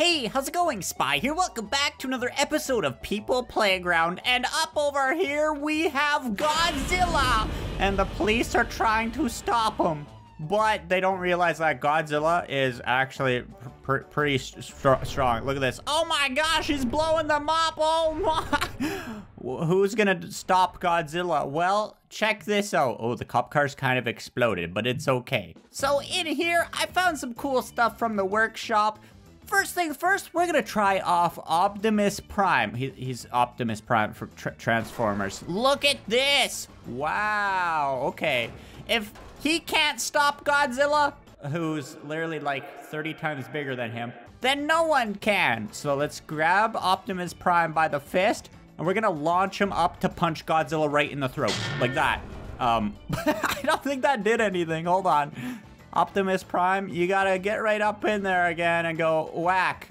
Hey, how's it going? Spy here. Welcome back to another episode of People Playground. And up over here, we have Godzilla. And the police are trying to stop him. But they don't realize that Godzilla is actually pr pretty str strong. Look at this. Oh my gosh, he's blowing them up. Oh my. Who's gonna stop Godzilla? Well, check this out. Oh, the cop car's kind of exploded, but it's okay. So in here, I found some cool stuff from the workshop. First thing first, we're gonna try off Optimus Prime. He, he's Optimus Prime tra Transformers. Look at this! Wow, okay. If he can't stop Godzilla, who's literally like 30 times bigger than him, then no one can. So let's grab Optimus Prime by the fist, and we're gonna launch him up to punch Godzilla right in the throat, like that. Um, I don't think that did anything, hold on. Optimus Prime, you gotta get right up in there again and go whack.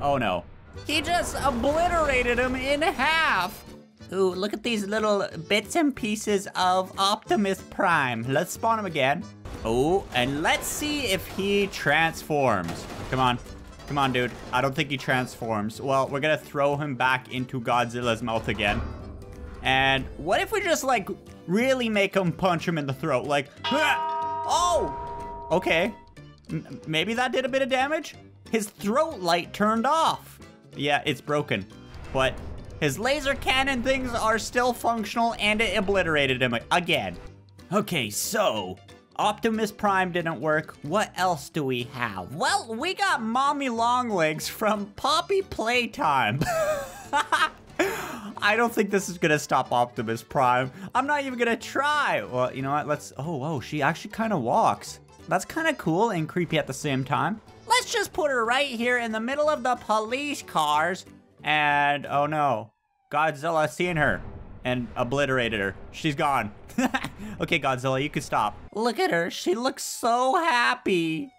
Oh no. He just obliterated him in half. Ooh, look at these little bits and pieces of Optimus Prime. Let's spawn him again. Oh, and let's see if he transforms. Come on. Come on, dude. I don't think he transforms. Well, we're gonna throw him back into Godzilla's mouth again. And what if we just, like, really make him punch him in the throat? Like, oh! Okay. M maybe that did a bit of damage? His throat light turned off. Yeah, it's broken. But his laser cannon things are still functional and it obliterated him again. Okay, so Optimus Prime didn't work. What else do we have? Well, we got Mommy Longlegs from Poppy Playtime. I don't think this is gonna stop Optimus Prime. I'm not even gonna try. Well, you know what? Let's. Oh, whoa. She actually kind of walks. That's kind of cool and creepy at the same time. Let's just put her right here in the middle of the police cars. And, oh no, Godzilla seen her and obliterated her. She's gone. okay, Godzilla, you can stop. Look at her. She looks so happy.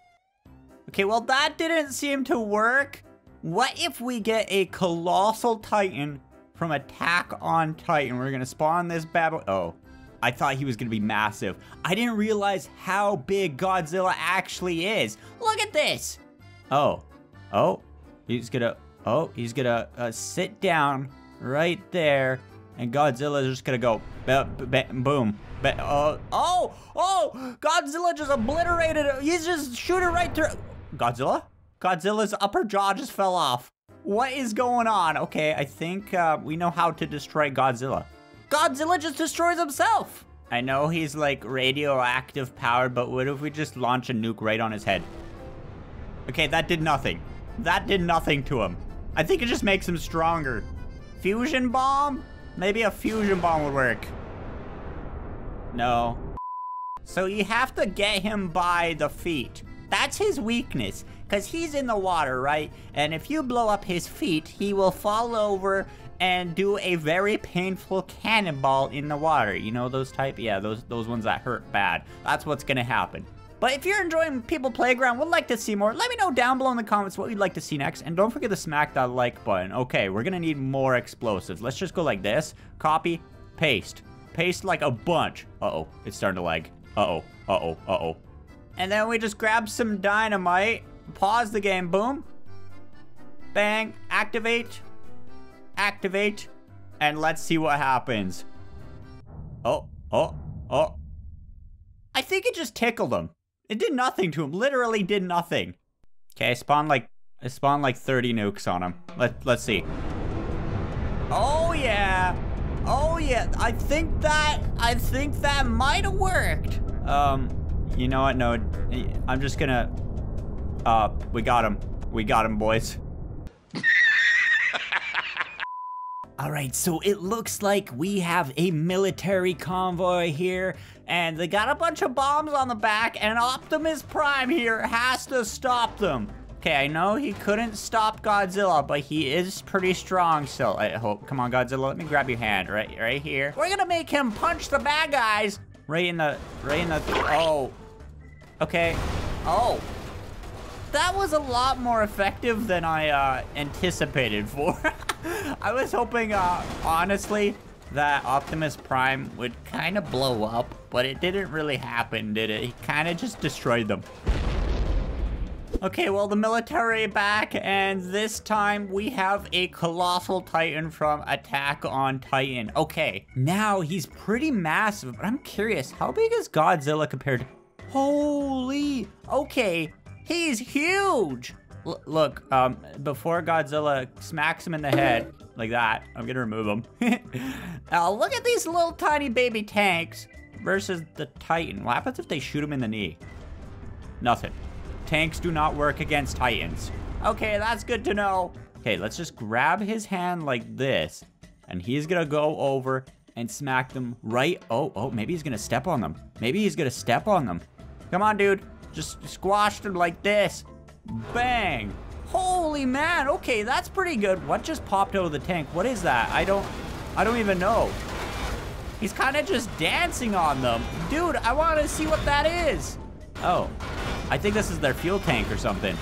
Okay, well, that didn't seem to work. What if we get a colossal titan from Attack on Titan? We're gonna spawn this bad Oh, I thought he was gonna be massive. I didn't realize how big Godzilla actually is. Look at this. Oh, oh, he's gonna, oh, he's gonna uh, sit down right there and Godzilla's just gonna go boom. Uh, oh, oh, Godzilla just obliterated it. He's just shooting right through. Godzilla? Godzilla's upper jaw just fell off. What is going on? Okay, I think uh, we know how to destroy Godzilla. Godzilla just destroys himself. I know he's like radioactive powered, but what if we just launch a nuke right on his head? Okay, that did nothing. That did nothing to him. I think it just makes him stronger. Fusion bomb? Maybe a fusion bomb would work. No. So you have to get him by the feet. That's his weakness, because he's in the water, right? And if you blow up his feet, he will fall over and do a very painful cannonball in the water. You know those type? Yeah, those, those ones that hurt bad. That's what's gonna happen. But if you're enjoying People Playground, would like to see more, let me know down below in the comments what you'd like to see next. And don't forget to smack that like button. Okay, we're gonna need more explosives. Let's just go like this. Copy, paste. Paste like a bunch. Uh-oh, it's starting to lag. Uh-oh, uh-oh, uh-oh. And then we just grab some dynamite, pause the game, boom. Bang, activate, activate, and let's see what happens. Oh, oh, oh. I think it just tickled him. It did nothing to him. Literally did nothing. Okay, I spawned like I spawned like 30 nukes on him. Let let's see. Oh yeah. Oh yeah. I think that I think that might have worked. Um, you know what? No, I'm just gonna. Uh, we got him. We got him, boys. All right, so it looks like we have a military convoy here, and they got a bunch of bombs on the back, and Optimus Prime here has to stop them. Okay, I know he couldn't stop Godzilla, but he is pretty strong still, I hope. Come on, Godzilla, let me grab your hand right, right here. We're gonna make him punch the bad guys right in the, right in the, oh. Okay, oh. That was a lot more effective than I uh, anticipated for. I was hoping, uh, honestly, that Optimus Prime would kind of blow up, but it didn't really happen, did it? He kind of just destroyed them. Okay, well, the military back, and this time we have a Colossal Titan from Attack on Titan. Okay, now he's pretty massive, but I'm curious, how big is Godzilla compared. Holy! Okay, he's huge! L look, um, before Godzilla smacks him in the head, like that, I'm gonna remove him. now, look at these little tiny baby tanks versus the Titan. What happens if they shoot him in the knee? Nothing. Tanks do not work against Titans. Okay, that's good to know. Okay, let's just grab his hand like this. And he's gonna go over and smack them right. Oh, oh, maybe he's gonna step on them. Maybe he's gonna step on them. Come on, dude. Just squashed them like this. Bang. Holy man. Okay, that's pretty good. What just popped out of the tank? What is that? I don't, I don't even know. He's kind of just dancing on them. Dude, I want to see what that is. Oh, I think this is their fuel tank or something.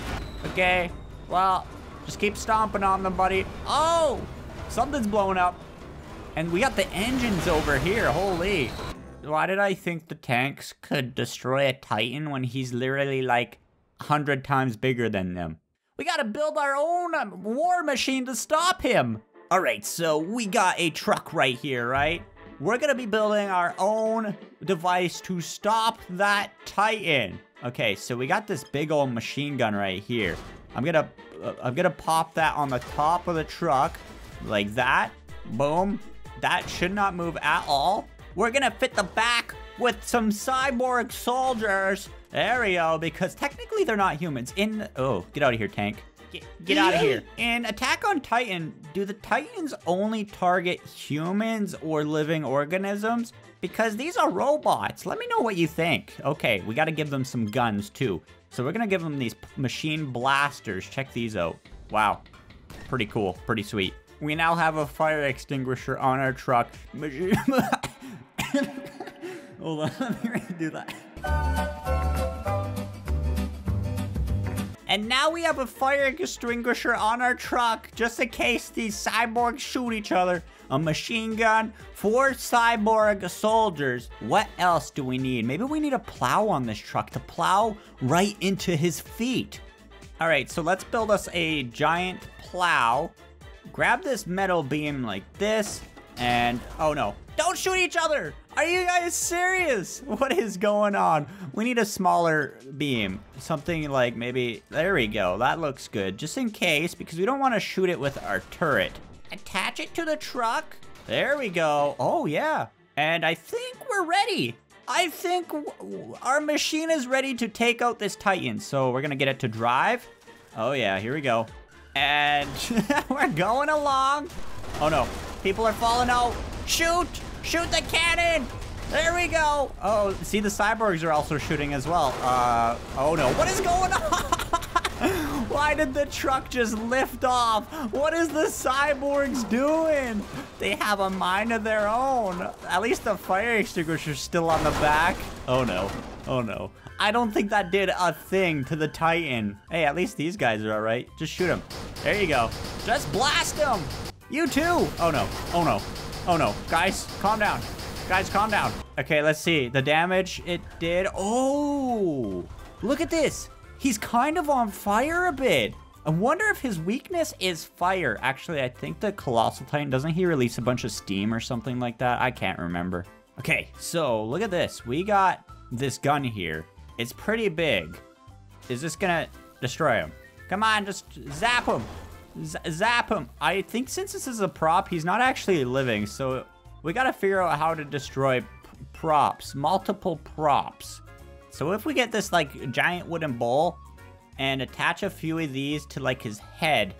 Okay, well, just keep stomping on them, buddy. Oh, something's blowing up. And we got the engines over here, holy. Why did I think the tanks could destroy a Titan when he's literally like 100 times bigger than them? We gotta build our own um, war machine to stop him. All right, so we got a truck right here, right? We're gonna be building our own device to stop that Titan. Okay, so we got this big old machine gun right here. I'm gonna, uh, I'm gonna pop that on the top of the truck, like that. Boom. That should not move at all. We're gonna fit the back with some cyborg soldiers. There we go, because technically they're not humans. In, oh, get out of here, tank. Get, get out of here. In Attack on Titan, do the Titans only target humans or living organisms? because these are robots. Let me know what you think. Okay, we got to give them some guns too. So we're going to give them these machine blasters. Check these out. Wow. Pretty cool. Pretty sweet. We now have a fire extinguisher on our truck. Hold on, let me redo that. And now we have a fire extinguisher on our truck just in case these cyborgs shoot each other. A machine gun, four cyborg soldiers. What else do we need? Maybe we need a plow on this truck to plow right into his feet. All right, so let's build us a giant plow. Grab this metal beam like this, and oh no, don't shoot each other! Are you guys serious? What is going on? We need a smaller beam. Something like maybe, there we go. That looks good. Just in case, because we don't want to shoot it with our turret. Attach it to the truck. There we go. Oh, yeah. And I think we're ready. I think our machine is ready to take out this Titan. So we're to get it to drive. Oh, yeah. Here we go. And we're going along. Oh, no. People are falling out. Shoot! Shoot the cannon! There we go! Oh, see, the cyborgs are also shooting as well. Uh, oh no, what is going on? Why did the truck just lift off? What is the cyborgs doing? They have a mind of their own. At least the fire extinguisher's still on the back. Oh no, oh no. I don't think that did a thing to the Titan. Hey, at least these guys are all right. Just shoot them. There you go. Just blast them. You too. Oh no, oh no. Oh no. Guys, calm down. Guys, calm down. Okay, let's see. The damage it did. Oh, look at this. He's kind of on fire a bit. I wonder if his weakness is fire. Actually, I think the Colossal Titan, doesn't he release a bunch of steam or something like that? I can't remember. Okay, so look at this. We got this gun here. It's pretty big. Is this gonna destroy him? Come on, just zap him. Z zap him. I think since this is a prop, he's not actually living, so we gotta figure out how to destroy props, multiple props. So if we get this like giant wooden bowl and attach a few of these to like his head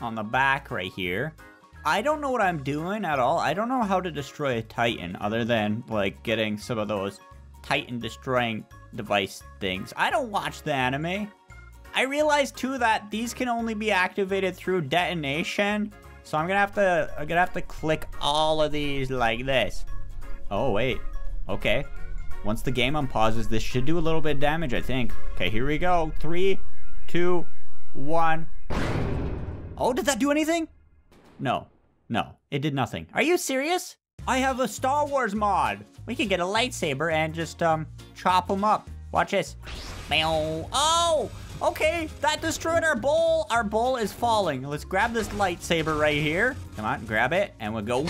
on the back right here, I don't know what I'm doing at all. I don't know how to destroy a Titan other than like getting some of those Titan destroying device things. I don't watch the anime. I realized too that these can only be activated through detonation. So I'm gonna have to I'm gonna have to click all of these like this. Oh wait. Okay. Once the game unpauses, this should do a little bit of damage, I think. Okay, here we go. Three, two, one. Oh, did that do anything? No. No, it did nothing. Are you serious? I have a Star Wars mod. We can get a lightsaber and just um chop them up. Watch this. Oh, Okay, that destroyed our bowl. Our bowl is falling. Let's grab this lightsaber right here. Come on, grab it, and we'll go.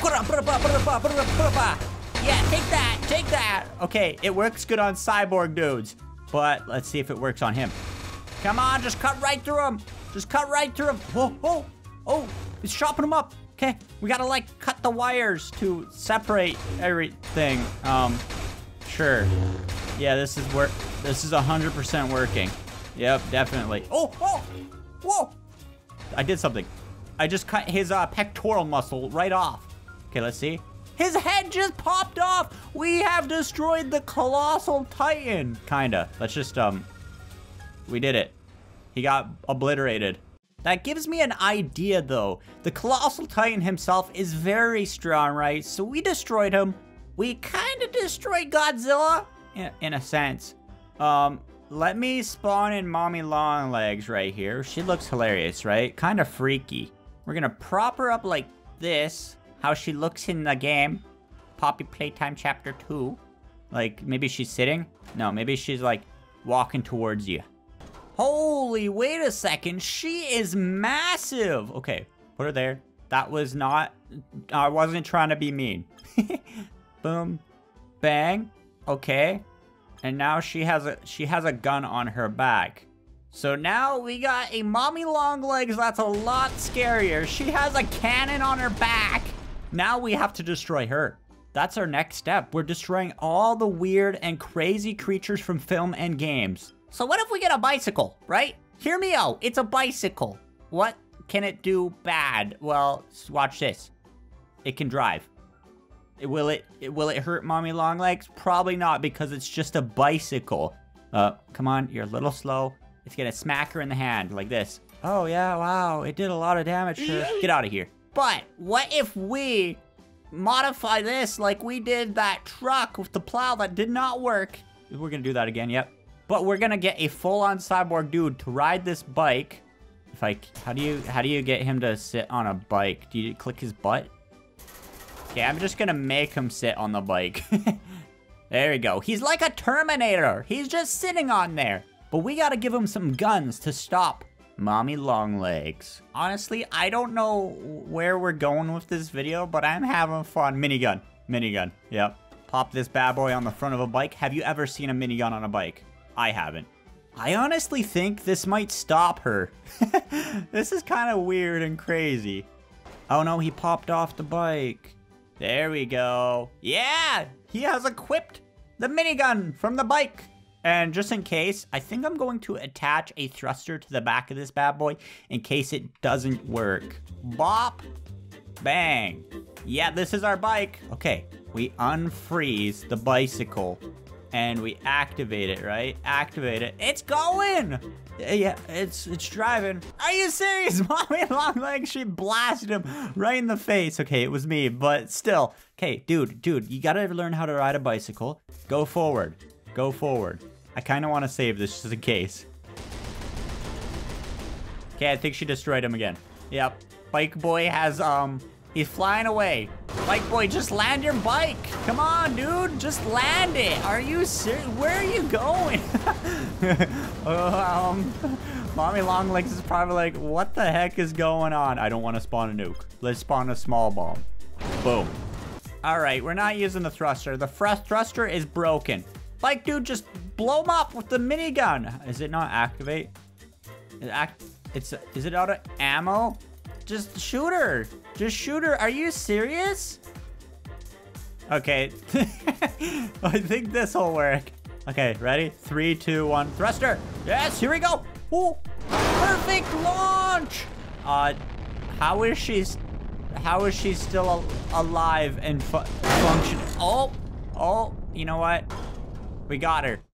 Yeah, take that, take that. Okay, it works good on cyborg dudes, but let's see if it works on him. Come on, just cut right through him. Just cut right through him. Oh, oh, oh, it's chopping him up. Okay, we gotta like cut the wires to separate everything. Um, sure. Yeah, this is work. This is 100% working. Yep, definitely. Oh, oh, whoa. I did something. I just cut his uh, pectoral muscle right off. Okay, let's see. His head just popped off. We have destroyed the colossal titan. Kinda. Let's just, um, we did it. He got obliterated. That gives me an idea though. The Colossal Titan himself is very strong, right? So we destroyed him. We kind of destroyed Godzilla, in, in, a sense. Um, let me spawn in Mommy Longlegs right here. She looks hilarious, right? Kind of freaky. We're gonna prop her up like this. How she looks in the game. Poppy Playtime Chapter 2. Like, maybe she's sitting? No, maybe she's like walking towards you. Holy, wait a second. She is massive. Okay, put her there. That was not, I wasn't trying to be mean. Boom, bang, okay. And now she has a, she has a gun on her back. So now we got a mommy long legs that's a lot scarier. She has a cannon on her back. Now we have to destroy her. That's our next step. We're destroying all the weird and crazy creatures from film and games. So what if we get a bicycle, right? Hear me out, it's a bicycle. What can it do bad? Well, watch this. It can drive. Will it, will it hurt mommy long legs? Probably not because it's just a bicycle. Uh, come on, you're a little slow. It's gonna smack her in the hand like this. Oh yeah, wow, it did a lot of damage to her. Get out of here. But what if we modify this like we did that truck with the plow that did not work? We're gonna do that again, yep. But we're gonna get a full-on cyborg dude to ride this bike. If I, how do you, how do you get him to sit on a bike? Do you click his butt? Okay, I'm just gonna make him sit on the bike. there we go. He's like a Terminator. He's just sitting on there. But we gotta give him some guns to stop Mommy Longlegs. Honestly, I don't know where we're going with this video, but I'm having fun. Minigun. Minigun. Yep. Pop this bad boy on the front of a bike. Have you ever seen a minigun on a bike? I haven't. I honestly think this might stop her. this is kind of weird and crazy. Oh no, he popped off the bike. There we go. Yeah, he has equipped the minigun from the bike. And just in case, I think I'm going to attach a thruster to the back of this bad boy in case it doesn't work. Bop, bang. Yeah, this is our bike. Okay, we unfreeze the bicycle and we activate it, right? Activate it. It's going! Yeah, it's it's driving. Are you serious? Mommy long legs, she blasted him right in the face. Okay, it was me, but still. Okay, dude, dude, you gotta learn how to ride a bicycle. Go forward. Go forward. I kinda wanna save this just in case. Okay, I think she destroyed him again. Yep. Bike boy has, um, He's flying away. Bike boy, just land your bike. Come on, dude. Just land it. Are you serious? Where are you going? um, Mommy Longlegs is probably like, what the heck is going on? I don't want to spawn a nuke. Let's spawn a small bomb. Boom. All right, we're not using the thruster. The thruster is broken. Bike dude, just blow him up with the minigun. Is it not activate? It act it's is it out of ammo? Just shoot her. Just shoot her. Are you serious? Okay. I think this will work. Okay, ready? Three, two, one, thruster. Yes, here we go. Ooh, perfect launch. Uh, how is she, how is she still alive and fu functioning? Oh, oh, you know what? We got her.